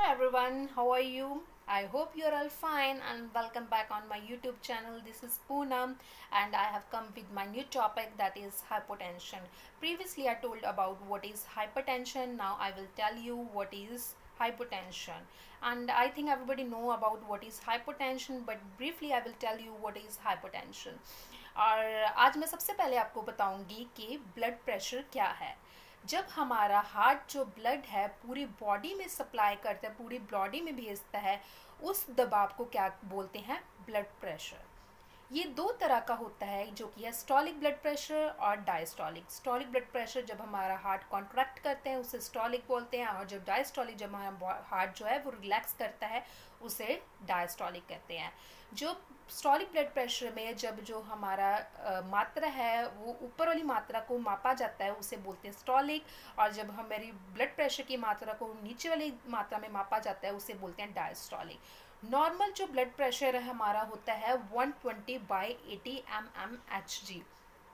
Hello everyone, how are you? I hope you're all fine and welcome back on my YouTube channel. This is Poonam and I have come with my new topic that is hypotension. Previously I told about what is hypertension. Now I will tell you what is hypotension and I think everybody know about what is hypotension but briefly I will tell you what is hypotension. और आज मैं सबसे पहले आपको बताऊँगी कि blood pressure क्या है जब हमारा हार्ट जो ब्लड है पूरी बॉडी में सप्लाई करता है, पूरी बॉडी में भेजता है, उस दबाव को क्या बोलते हैं? Blood pressure. ये दो तरह का होता है जो कि है स्टॉलिक ब्लड प्रेशर और डायस्टॉलिक स्टॉलिक ब्लड प्रेशर जब हमारा हार्ट कॉन्ट्रैक्ट करते हैं उसे स्टॉलिक बोलते हैं और जब डायस्टॉलिक जब हमारा हार्ट जो है वो रिलैक्स करता है उसे डायस्टॉलिक कहते हैं। जो स्टॉलिक ब्लड प्रेशर में जब जो हमारा आ, मात्रा है वो ऊपर वाली मात्रा को मापा जाता है उसे बोलते हैं स्टॉलिक और जब हमारी ब्लड प्रेशर की मात्रा को नीचे वाली मात्रा में मापा जाता है उसे बोलते हैं डायस्टॉलिक नॉर्मल जो ब्लड प्रेशर है हमारा होता है 120 twenty by eighty M M H G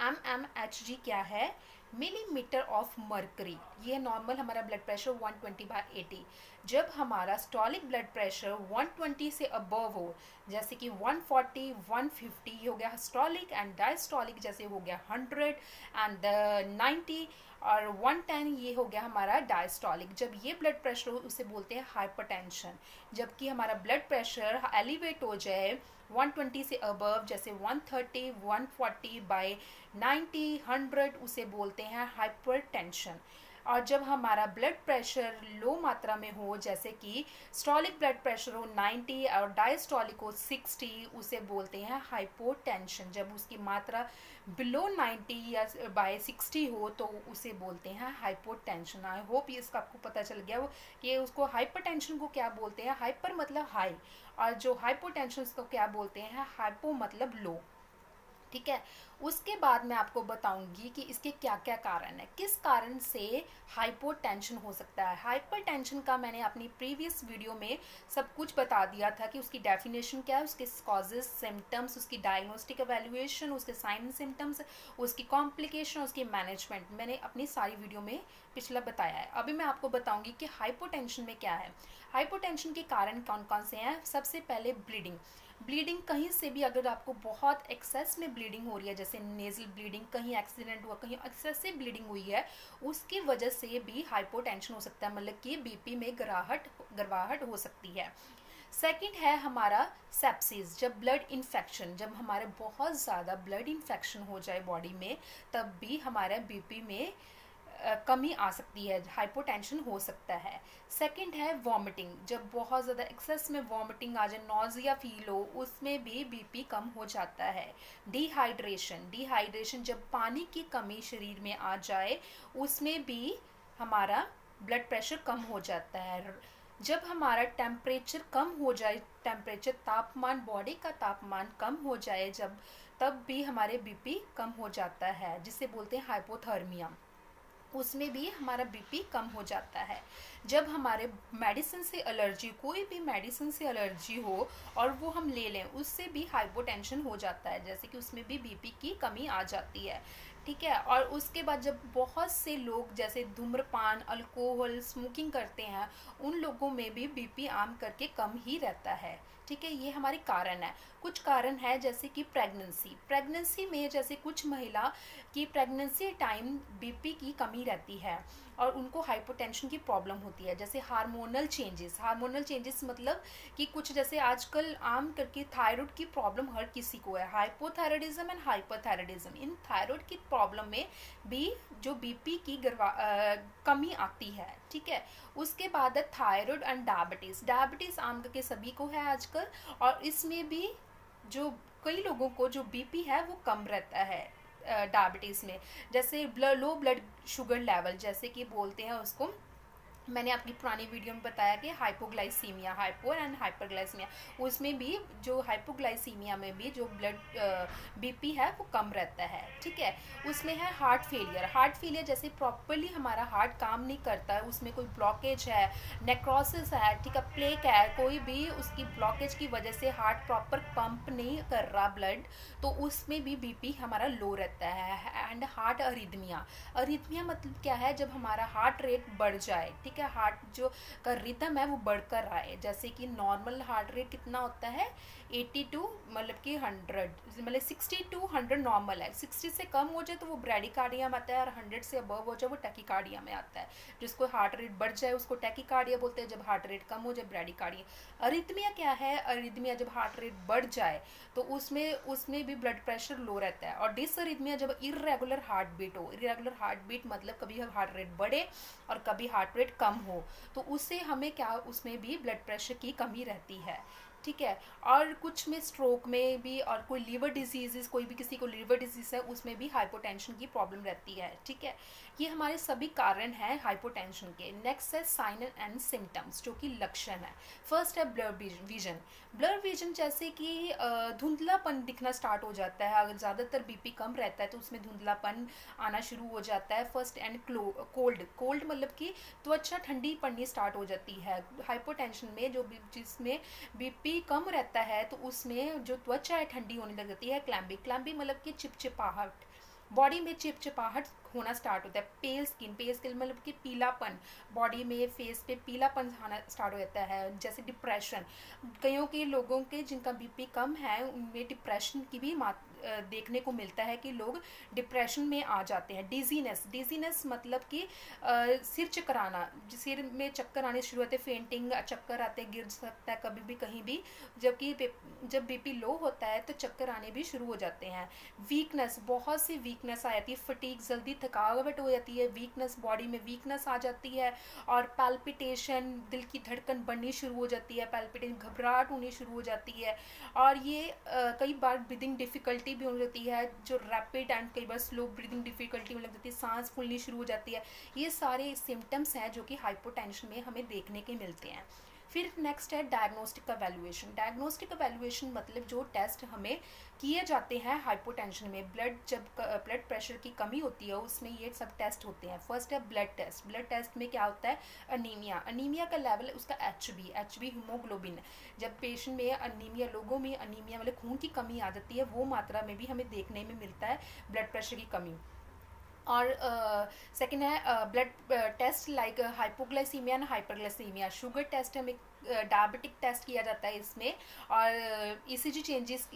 M M H G क्या है? मिलीमीटर ऑफ़ मर्करी ये नॉर्मल हमारा blood pressure 120 twenty by eighty जब हमारा स्टॉलिक ब्लड प्रेशर 120 से अबव हो जैसे कि 140, 150 हो गया स्टॉलिक एंड डायस्टॉलिक जैसे हो गया 100 एंड 90 और 110 ये हो गया हमारा डायस्टॉलिक जब ये ब्लड प्रेशर हो उसे बोलते हैं हाइपरटेंशन जबकि हमारा ब्लड प्रेशर एलिवेट हो जाए 120 से अबव जैसे 130, 140 बाय 90, 100 उसे बोलते हैं हाइपरटेंशन और जब हमारा ब्लड प्रेशर लो मात्रा में हो, जैसे कि स्टॉलिक ब्लड प्रेशर हो 90 और डायस्टॉलिक हो 60 उसे बोलते हैं हाइपोटेंशन जब उसकी मात्रा बिलो 90 या बाय 60 हो तो उसे बोलते हैं हाइपोटेंशन आई होप ये इसका आपको पता चल गया वो कि उसको हाइपरटेंशन को क्या बोलते हैं? हाइपर मतलब हाई और जो हाइपोटेंशन को क्या बोलते हैं? हाइपो मतलब लो ठीक है? उसके बाद मैं आपको बताऊँगी कि इसके क्या क्या कारण है। किस कारण से हाइपोटेंशन हो सकता है? हाइपरटेंशन का मैंने अपनी प्रीवियस वीडियो में सब कुछ बता दिया था कि उसकी डेफिनेशन क्या है, उसके कॉजेज सिम्टम्स उसकी डायग्नोस्टिक एवेल्युएशन उसके साइन सिम्टम्स उसकी कॉम्प्लिकेशन उसकी मैनेजमेंट मैंने अपनी सारी वीडियो में पिछला बताया है। अभी मैं आपको बताऊँगी कि हाइपोटेंशन में क्या है। हाइपोटेंशन के कारण कौन कौन से हैं? सबसे पहले ब्लीडिंग ब्लीडिंग कहीं से भी अगर आपको बहुत एक्सेस में ब्लीडिंग हो रही है, जैसे नेजल ब्लीडिंग कहीं एक्सीडेंट हुआ, कहीं एक्सेसिव ब्लीडिंग हुई है, उसकी वजह से भी हाइपोटेंशन हो सकता है मतलब कि बीपी में गराहट, गरवाहट हो सकती है। सेकंड है हमारा सेप्सिस जब ब्लड इन्फेक्शन जब हमारे बहुत ज़्यादा ब्लड इन्फेक्शन हो जाए बॉडी में, तब भी हमारे बीपी में कमी आ सकती है हाइपोटेंशन हो सकता है। सेकंड है वॉमिटिंग जब बहुत ज़्यादा एक्सेस में वॉमिटिंग आ जाए नोजिया फील हो, उसमें भी बीपी कम हो जाता है। डिहाइड्रेशन डिहाइड्रेशन जब पानी की कमी शरीर में आ जाए, उसमें भी हमारा ब्लड प्रेशर कम हो जाता है। जब हमारा टेम्परेचर कम हो जाए टेम्परेचर तापमान बॉडी का तापमान कम हो जाए, जब तब भी हमारे बीपी कम हो जाता है, जिसे बोलते हैं हाइपोथर्मिया उसमें भी हमारा बीपी कम हो जाता है। जब हमारे मेडिसिन से एलर्जी कोई भी मेडिसिन से एलर्जी हो और वो हम ले लें, उससे भी हाइपोटेंशन हो जाता है, जैसे कि उसमें भी बीपी की कमी आ जाती है। ठीक है? और उसके बाद जब बहुत से लोग, जैसे धूम्रपान अल्कोहल स्मोकिंग करते हैं, उन लोगों में भी बीपी आम करके कम ही रहता है। ठीक है, ये हमारे कारण है। कुछ कारण है, जैसे कि प्रेगनेंसी प्रेगनेंसी में जैसे कुछ महिला की प्रेगनेंसी टाइम बीपी की कमी रहती है और उनको हाइपोटेंशन की प्रॉब्लम होती है, जैसे हार्मोनल चेंजेस हार्मोनल चेंजेस मतलब कि कुछ जैसे आजकल आम करके थायराइड की प्रॉब्लम हर किसी को है। हाइपोथायरॉयडिज्म एंड हाइपोथायरॉयडिज्म इन थायराइड की प्रॉब्लम में भी जो बीपी की गरवा कमी आती है, ठीक है? उसके बाद है थायराइड एंड डायबिटीज़ डायबिटीज़ आम करके सभी को है आजकल। और इसमें भी जो कई लोगों को जो बीपी है वो कम रहता है डायबिटीज़ में। जैसे लो ब्लड शुगर लेवल जैसे कि बोलते हैं उसको। मैंने आपकी पुरानी वीडियो में बताया कि हाइपोग्लाइसीमिया हाइपो एंड हाइपरग्लाइसीमिया उसमें भी जो हाइपोग्लाइसीमिया में भी जो ब्लड बीपी है, वो कम रहता है, ठीक है? उसमें है हार्ट फेलियर हार्ट फेलियर जैसे प्रॉपरली हमारा हार्ट काम नहीं करता है उसमें कोई ब्लॉकेज है नेक्रोसिस है, ठीक है? प्लेक है, कोई भी उसकी ब्लॉकेज की वजह से हार्ट प्रॉपर पंप नहीं कर रहा ब्लड तो उसमें भी बीपी हमारा लो रहता है एंड हार्ट अरिदमिया अरिदमिया मतलब क्या है? जब हमारा हार्ट रेट बढ़ जाए, ठीक है हार्ट जो का रिदम है वो बढ़कर रहा है जैसे कि नॉर्मल हार्ट रेट कितना होता है? एट्टी टू मतलब कि हंड्रेड मतलब सिक्सटी टू हंड्रेड नॉर्मल है। सिक्सटी से कम हो जाए तो वो ब्रेडिकार्डिया में आता है और हंड्रेड से अबव हो जाए वो टैकिकार्डिया में आता है। जिसको हार्ट रेट बढ़ जाए उसको टैकिकार्डिया बोलते हैं। जब हार्ट रेट कम हो जाए ब्रेडिकार्डिया अरिथमिया क्या है? अरिथमिया जब हार्ट रेट बढ़ जाए तो उसमें उसमें भी ब्लड प्रेशर लो रहता है। और डिसअरिथमिया जब इरेगुलर हार्ट बीट हो इरेगुलर हार्ट बीट मतलब कभी हार्ट रेट बढ़े और कभी हार्ट रेट कम हो तो उससे हमें क्या, उसमें भी ब्लड प्रेशर की कमी रहती है। ठीक है? और कुछ में स्ट्रोक में भी और कोई लीवर डिज़ीज़ कोई भी किसी को लीवर डिज़ीज़ है, उसमें भी हाइपोटेंशन की प्रॉब्लम रहती है। ठीक है? ये हमारे सभी कारण हैं हाइपोटेंशन के। नेक्स्ट है साइन एंड सिम्टम्स जो कि लक्षण है। फ़र्स्ट है ब्लर विजन ब्लर विजन जैसे कि धुंधलापन दिखना स्टार्ट हो जाता है। अगर ज़्यादातर बीपी कम रहता है तो उसमें धुंधलापन आना शुरू हो जाता है। फ़र्स्ट एंड कोल्ड कोल्ड मतलब कि त्वचा ठंडी पड़नी स्टार्ट हो जाती है। हाइपोटेंशन में जो जिसमें बीपी कम रहता है तो उसमें जो त्वचा है, ठंडी होने लग जाती है। क्लैम्बी क्लैम्बी मतलब कि चिपचिपाहट। बॉडी में चिपचिपाहट होना स्टार्ट होता है। पेल स्किन पेल स्किन मतलब कि पीलापन। बॉडी में फेस पे पीलापन आना स्टार्ट हो जाता है, जैसे डिप्रेशन कईयों के लोगों के जिनका बीपी कम है, उनमें डिप्रेशन की भी देखने को मिलता है कि लोग डिप्रेशन में आ जाते हैं। डिजीनेस डिजीनेस मतलब कि सिर चकराना सिर में चक्कर आने शुरू होते फेंटिंग चक्कर आते गिर सकता है कभी भी कहीं भी। जबकि जब बीपी लो होता है तो चक्कर आने भी शुरू हो जाते हैं। वीकनेस बहुत सी वीकनेस आ जाती है। फटीक जल्दी थकावट हो जाती है। वीकनेस बॉडी में वीकनेस आ जाती है। और पैल्पिटेशन दिल की धड़कन बढ़नी शुरू हो जाती है। पैल्पिटेशन घबराहट होनी शुरू हो जाती है। और ये आ, कई बार ब्रीदिंग डिफ़िकल्टी भी हो जाती है, जो रैपिड एंड कई बार स्लो ब्रीदिंग डिफ़िकल्टी होने लग जाती है, सांस फूलनी शुरू हो जाती है, ये सारे सिम्टम्स हैं जो कि हाइपोटेंशन में हमें देखने के मिलते हैं। फिर नेक्स्ट है डायग्नोस्टिक एवेल्युएशन डायग्नोस्टिक एवेल्युएशन मतलब जो टेस्ट हमें किए जाते हैं हाइपोटेंशन में ब्लड जब ब्लड प्रेशर की कमी होती है, उसमें ये सब टेस्ट होते हैं. फ़र्स्ट है ब्लड टेस्ट ब्लड टेस्ट में क्या होता है? अनीमिया अनीमिया का लेवल उसका H B H B haemoglobin जब पेशेंट में अनीमिया लोगों में अनीमिया मतलब खून की कमी आ जाती है, वो मात्रा में भी हमें देखने में मिलता है ब्लड प्रेशर की कमी. और सेकेंड है blood test like hypoglycaemia and hyperglycaemia sugar test हमें डायबिटिक टेस्ट किया जाता है इसमें और ईसीजी e चेंजेस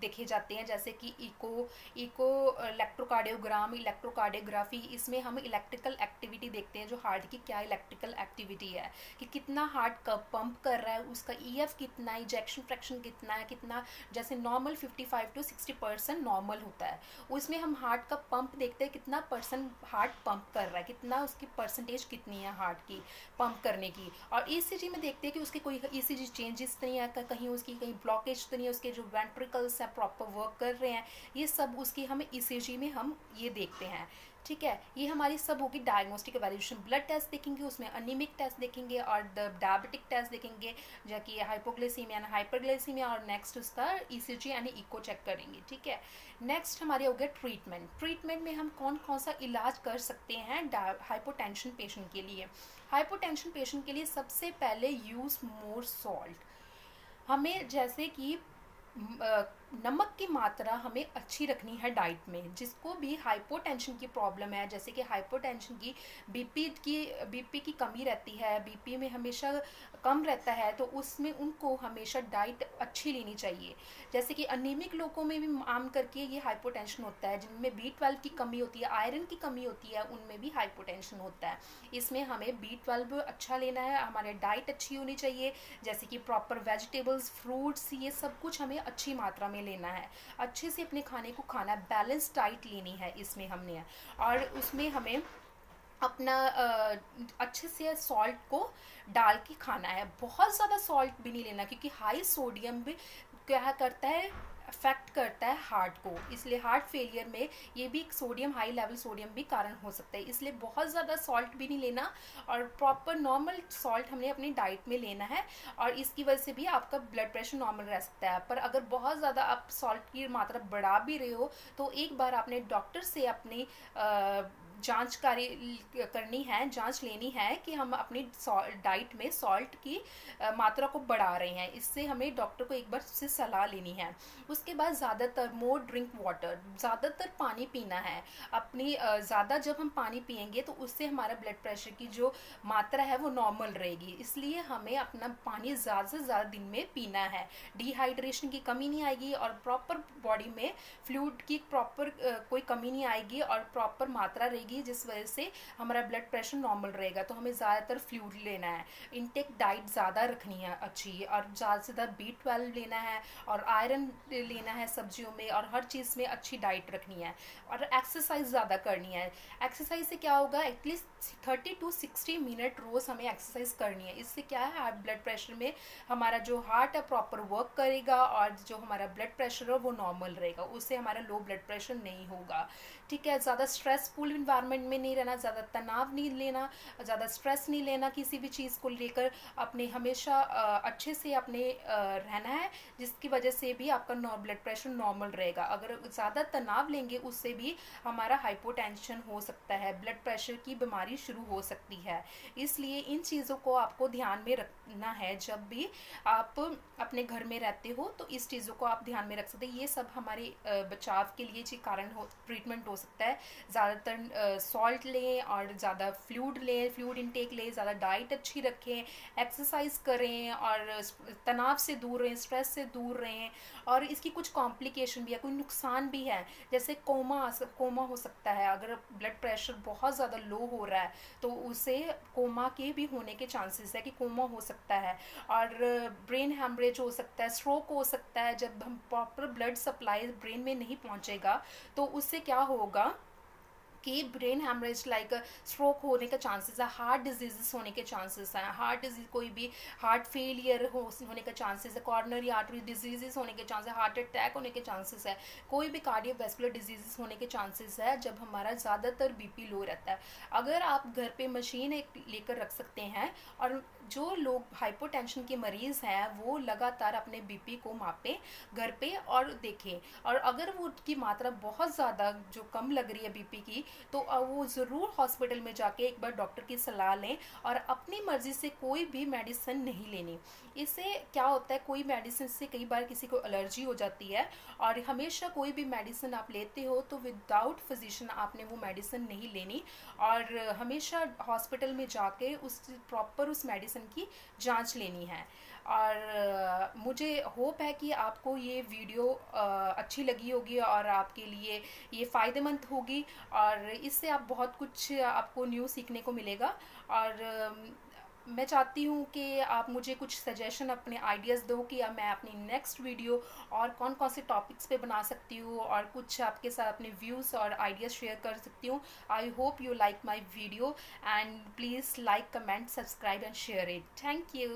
देखे जाते हैं, जैसे कि इको इको इलेक्ट्रोकार्डियोग्राम इलेक्ट्रोकार्डियोग्राफी इसमें हम इलेक्ट्रिकल एक्टिविटी देखते हैं, जो हार्ट की क्या इलेक्ट्रिकल एक्टिविटी है, कि कितना हार्ट कब पंप कर रहा है, उसका ई e कितना इजेक्शन फ्रैक्शन कितना है, कितना, जैसे normal fifty five to sixty percent normal होता है। उसमें हम हार्ट का पंप देखते हैं, कितना परसेंट हार्ट पंप कर रहा है, कितना उसकी परसेंटेज कितनी है हार्ट की पंप करने की। और ई e में देखते हैं कि उसके कोई ईसीजी चेंजेस तो नहीं है कहीं उसकी कहीं ब्लॉकेज तो नहीं है उसके जो वेंट्रिकल्स हैं प्रॉपर वर्क कर रहे हैं, ये सब उसकी हम ईसीजी में हम ये देखते हैं। ठीक है? ये हमारी सब होगी डायग्नोस्टिक एवेल्यूशन ब्लड टेस्ट देखेंगे, उसमें अनिमिक टेस्ट देखेंगे और डायबिटिक टेस्ट देखेंगे, जो कि हाइपोग्लाइसीमिया एंड हाइपरग्लाइसीमिया और नेक्स्ट उसका ईसीजी यानी इको चेक करेंगे, ठीक है? नेक्स्ट हमारे हो गया ट्रीटमेंट ट्रीटमेंट में हम कौन कौन सा इलाज कर सकते हैं हाइपोटेंशन पेशेंट के लिए? हाइपोटेंशन पेशेंट के लिए सबसे पहले यूज़ मोर सॉल्ट हमें जैसे कि नमक की मात्रा हमें अच्छी रखनी है डाइट में, जिसको भी हाइपोटेंशन की प्रॉब्लम है, जैसे कि हाइपोटेंशन की बीपी की बीपी की कमी रहती है बीपी में हमेशा कम रहता है तो उसमें उनको हमेशा डाइट अच्छी लेनी चाहिए। जैसे कि अनिमिक लोगों में भी आम करके ये हाइपोटेंशन होता है, जिनमें बी ट्वेल्व की कमी होती है आयरन की कमी होती है, उनमें भी हाइपोटेंशन होता है। इसमें हमें बी ट्वेल्व अच्छा लेना है, हमारे डाइट अच्छी होनी चाहिए, जैसे कि प्रॉपर वेजिटेबल्स फ्रूट्स ये सब कुछ हमें अच्छी मात्रा में लेना है। अच्छे से अपने खाने को खाना है बैलेंस डाइट लेनी है इसमें हमने। और उसमें हमें अपना अच्छे से सॉल्ट को डाल के खाना है। बहुत ज़्यादा सॉल्ट भी नहीं लेना क्योंकि हाई सोडियम भी क्या करता है? अफेक्ट करता है हार्ट को। इसलिए हार्ट फेलियर में ये भी सोडियम हाई लेवल सोडियम भी कारण हो सकता है। इसलिए बहुत ज़्यादा सॉल्ट भी नहीं लेना और प्रॉपर नॉर्मल सॉल्ट हमने अपनी डाइट में लेना है और इसकी वजह से भी आपका ब्लड प्रेशर नॉर्मल रह सकता है। पर अगर बहुत ज़्यादा आप सॉल्ट की मात्रा बढ़ा भी रहे हो तो एक बार आपने डॉक्टर से अपनी जाँच कार्य करनी है, जाँच लेनी है कि हम अपनी डाइट में सॉल्ट की मात्रा को बढ़ा रहे हैं। इससे हमें डॉक्टर को एक बार से सलाह लेनी है। उसके बाद ज़्यादातर मोर ड्रिंक वाटर ज़्यादातर पानी पीना है। अपनी ज़्यादा जब हम पानी पियेंगे तो उससे हमारा ब्लड प्रेशर की जो मात्रा है वो नॉर्मल रहेगी। इसलिए हमें अपना पानी ज़्यादा से ज़्यादा दिन में पीना है। डिहाइड्रेशन की कमी नहीं आएगी और प्रॉपर बॉडी में फ्लूड की प्रॉपर कोई कमी नहीं आएगी और प्रॉपर मात्रा रहेगी। जिस वजह से हमारा ब्लड प्रेशर नॉर्मल रहेगा। तो हमें ज़्यादातर फ्लूड लेना है। इनटेक डाइट ज़्यादा रखनी है अच्छी, और ज़्यादा से ज़्यादा बी ट्वेल्व लेना है, और आयरन लेना है सब्जियों में, और हर चीज़ में अच्छी डाइट रखनी है, और एक्सरसाइज ज़्यादा करनी है। एक्सरसाइज से क्या होगा? At least thirty to sixty minute रोज़ हमें एक्सरसाइज करनी है। इससे क्या है? ब्लड प्रेशर में हमारा जो हार्ट है प्रॉपर वर्क करेगा, और जो हमारा ब्लड प्रेशर है, वो नॉर्मल रहेगा। उससे हमारा लो ब्लड प्रेशर नहीं होगा। ठीक है? ज़्यादा स्ट्रेसफुल इन्वायरमेंट में नहीं रहना, ज़्यादा तनाव नहीं लेना, ज़्यादा स्ट्रेस नहीं लेना किसी भी चीज़ को लेकर। अपने हमेशा अच्छे से अपने रहना है, जिसकी वजह से भी आपका ब्लड प्रेशर नॉर्मल रहेगा। अगर ज़्यादा तनाव लेंगे, उससे भी हमारा हाइपोटेंशन हो सकता है ब्लड प्रेशर की बीमारी शुरू हो सकती है। इसलिए इन चीज़ों को आपको ध्यान में रखना है। जब भी आप अपने घर में रहते हो तो इस चीज़ों को आप ध्यान में रख सकते हैं। ये सब हमारे बचाव के लिए कारण हो ट्रीटमेंट हो सकता है। ज़्यादातर सॉल्ट लें और ज़्यादा फ्लूड लें, फ्लूड इनटेक लें, ज़्यादा डाइट अच्छी रखें एक्सरसाइज करें और तनाव से दूर रहें स्ट्रेस से दूर रहें और इसकी कुछ कॉम्प्लिकेशन भी है, कोई नुकसान भी है। जैसे कोमा कोमा हो सकता है, अगर ब्लड प्रेशर बहुत ज़्यादा लो हो रहा है तो उसे कोमा के भी होने के चांसेस है कि कोमा हो सकता है। और ब्रेन हेमरेज हो सकता है स्ट्रोक हो सकता है, जब हम प्रॉपर ब्लड सप्लाई ब्रेन में नहीं पहुंचेगा तो उससे क्या होगा? कि ब्रेन हेमरेज लाइक स्ट्रोक होने का चांसेस है हार्ट डिजीजेस होने के चांसेस हैं हार्ट डिज़ीज़ कोई भी हार्ट फेलियर हो, होने का चांसेस है कॉर्नरी आर्टरी डिजीजेस होने के चांसेस हार्ट अटैक होने के चांसेस है। कोई भी कार्डियोवेस्कुलर डिजीजेस होने के चांसेस है जब हमारा ज़्यादातर बीपी लो रहता है। अगर आप घर पे मशीन एक लेकर रख सकते हैं और जो लोग हाइपोटेंशन के मरीज़ हैं, वो लगातार अपने बीपी को मापें, घर पे और देखें। और अगर वो की मात्रा बहुत ज़्यादा जो कम लग रही है बीपी की तो वो ज़रूर हॉस्पिटल में जाके एक बार डॉक्टर की सलाह लें और अपनी मर्ज़ी से कोई भी मेडिसिन नहीं लेनी। इससे क्या होता है, कोई मेडिसिन से कई बार किसी को एलर्जी हो जाती है और हमेशा कोई भी मेडिसिन आप लेते हो तो विदाउट फिजिशन आपने वो मेडिसिन नहीं लेनी। और हमेशा हॉस्पिटल में जाके उस प्रॉपर उस मेडिसिन की जाँच लेनी है। और मुझे होप है कि आपको ये वीडियो अच्छी लगी होगी और आपके लिए ये फ़ायदेमंद होगी। और इससे आप बहुत कुछ आपको न्यू सीखने को मिलेगा। और मैं चाहती हूँ कि आप मुझे कुछ सजेशन अपने आइडियाज़ दो कि मैं अपनी नेक्स्ट वीडियो और कौन कौन से टॉपिक्स पे बना सकती हूँ और कुछ आपके साथ अपने व्यूज़ और आइडियाज़ शेयर कर सकती हूँ। I hope you like my video and please like comment subscribe and share it thank you